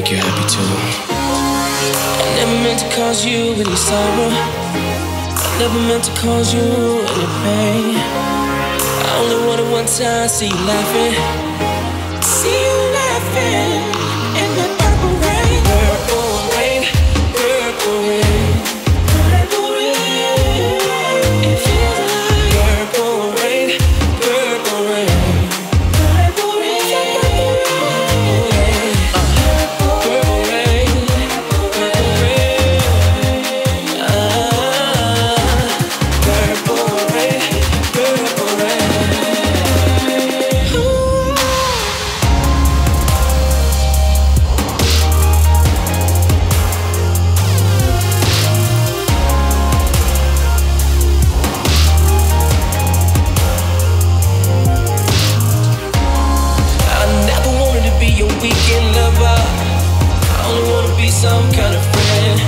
make you happy too. I never meant to cause you any sorrow. I never meant to cause you any pain. I only wanted one time to see you laughing. See you laughing some kind of friend.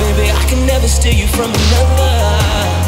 Baby, I can never steal you from another.